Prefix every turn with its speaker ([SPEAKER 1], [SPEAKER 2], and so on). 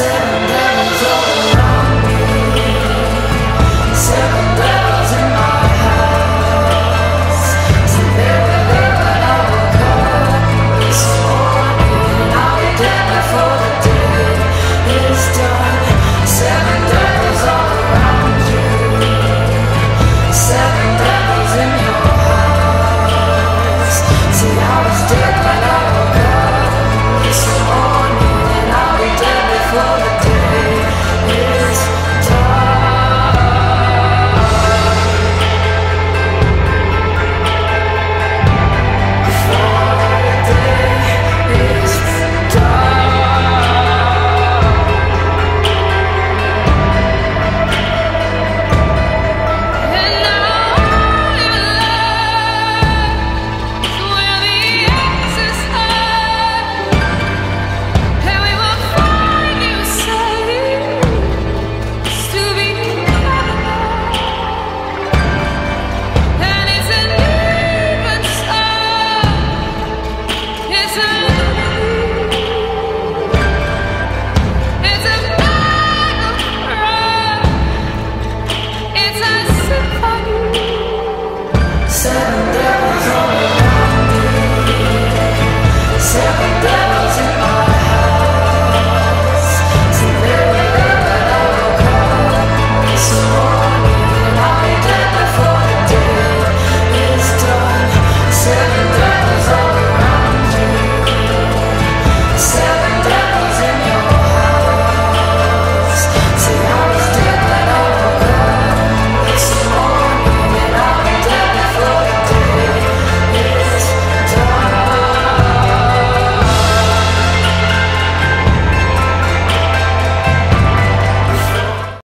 [SPEAKER 1] said